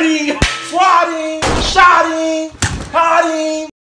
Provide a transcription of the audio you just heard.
Shotting, swatting, shotting.